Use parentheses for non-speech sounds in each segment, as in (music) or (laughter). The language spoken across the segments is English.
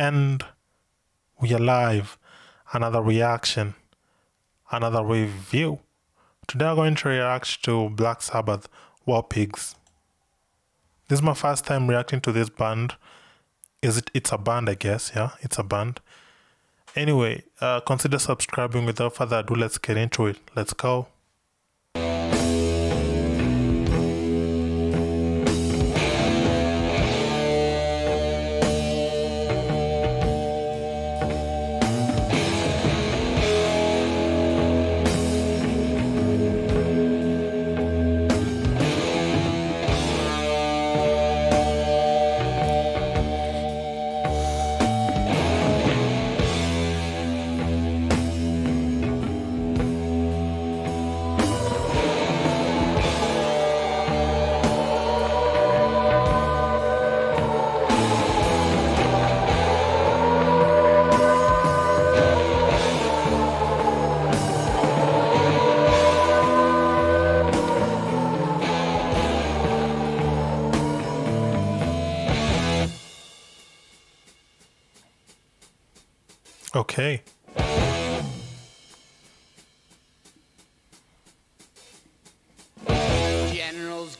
And we are live. Another reaction, another review. Today I'm going to react to Black Sabbath War Pigs. This is my first time reacting to this band. Is it? It's a band, I guess. Yeah, it's a band. Anyway, uh, consider subscribing. Without further ado, let's get into it. Let's go.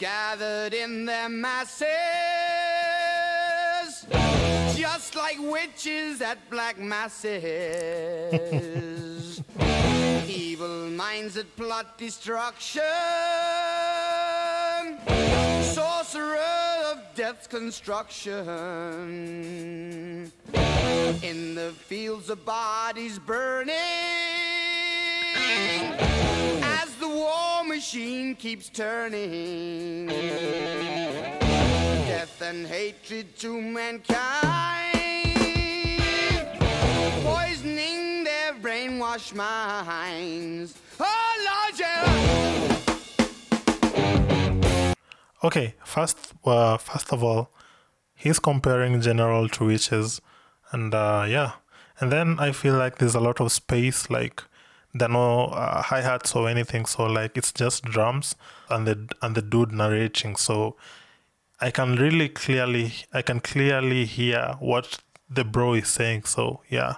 Gathered in their masses, just like witches at black masses. (laughs) Evil minds that plot destruction, sorcerer of death's construction. In the fields of bodies burning as the war machine keeps turning. Death and hatred to mankind, poisoning their brainwashed minds. Oh Lord, yeah. Okay, first, uh, first of all, he's comparing general to witches, and uh, yeah, and then I feel like there's a lot of space, like there are no uh, hi hats or anything, so like it's just drums and the and the dude narrating. So I can really clearly, I can clearly hear what the bro is saying. So yeah.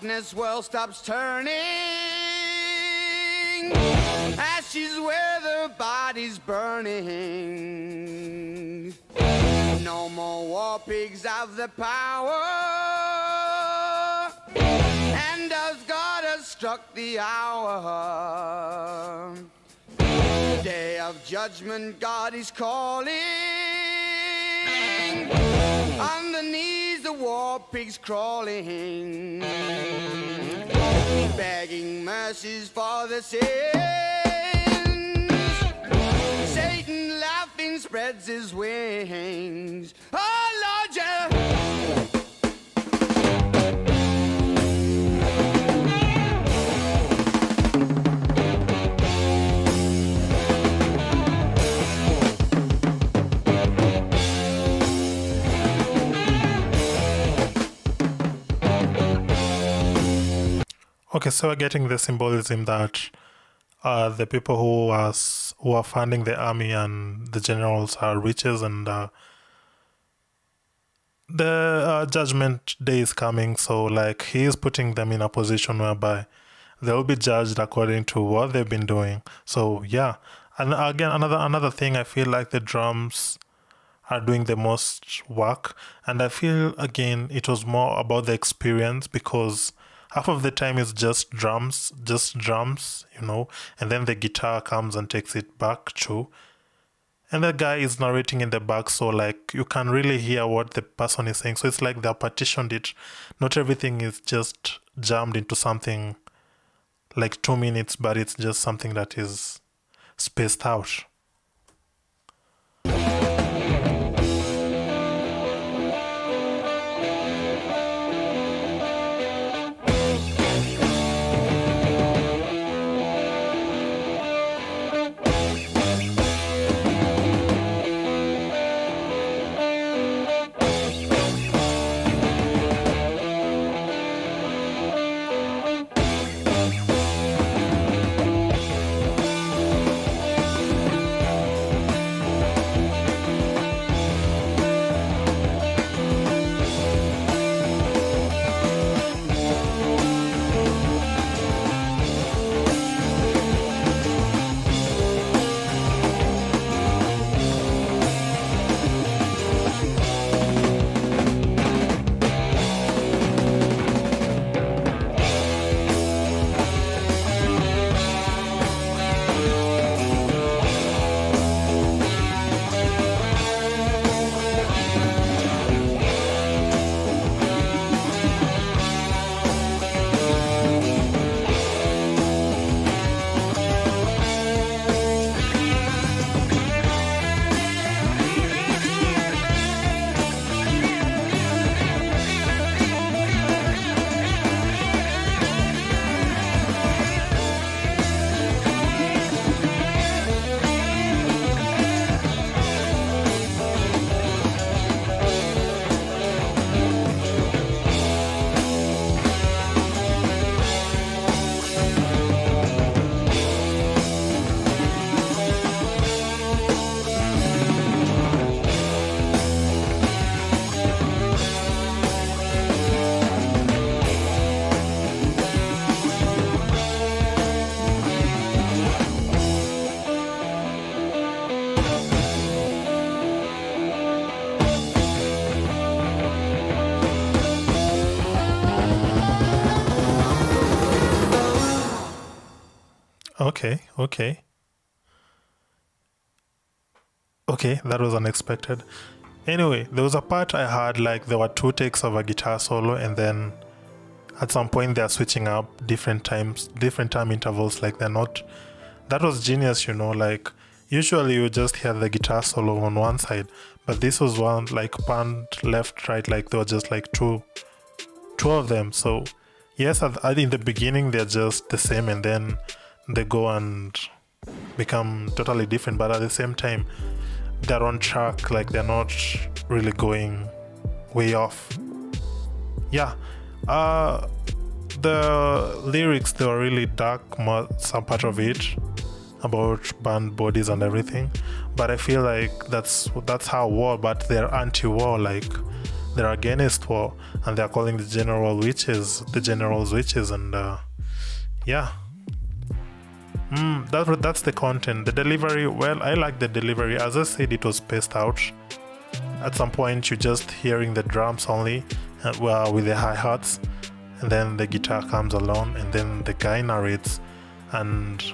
Darkness world stops turning, ashes where the body's burning. No more war pigs have the power, and as God has struck the hour, day of judgment, God is calling. Underneath the war pigs crawling, begging mercies for the sins. Satan laughing spreads his wings. Oh Lord, Okay, so we're getting the symbolism that uh, the people who are who are funding the army and the generals are riches, and uh, the uh, judgment day is coming. So, like, he is putting them in a position whereby they will be judged according to what they've been doing. So, yeah, and again, another another thing, I feel like the drums are doing the most work and i feel again it was more about the experience because half of the time is just drums just drums you know and then the guitar comes and takes it back too and the guy is narrating in the back so like you can really hear what the person is saying. So it's like they're partitioned it. Not everything is just jammed into something like two minutes but it's just something that is spaced out Okay, okay. Okay, that was unexpected. Anyway, there was a part I had like there were two takes of a guitar solo, and then at some point they're switching up different times, different time intervals. Like they're not. That was genius, you know. Like usually you just hear the guitar solo on one side, but this was one like panned left, right. Like there were just like two, two of them. So yes, in the beginning they're just the same, and then they go and become totally different. But at the same time, they're on track. Like they're not really going way off. Yeah. Uh, the lyrics they were really dark. Some part of it about burned bodies and everything. But I feel like that's that's how war. But they're anti-war. Like they're against war and they're calling the general witches the generals witches and uh, yeah mm, that, that's the content. The delivery well i like the delivery. As i said it was spaced out. At some point you're just hearing the drums only uh, well, with the hi-hats and then the guitar comes along and then the guy narrates. And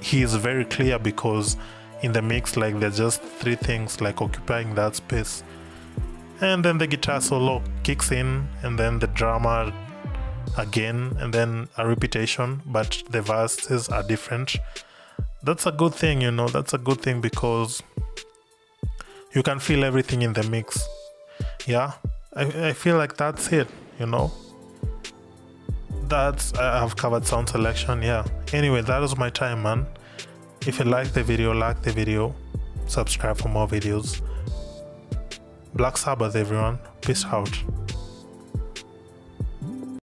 he is very clear because in the mix like there's just three things like occupying that space. And then the guitar solo kicks in and then the drama again and then a repetition but the verses are different. That's a good thing you know that's a good thing because you can feel everything in the mix. Yeah? I, I feel like that's it you know? That's i've covered sound selection yeah. Anyway that was my time man. If you like the video like the video. Subscribe for more videos. Black sabbath everyone. Peace out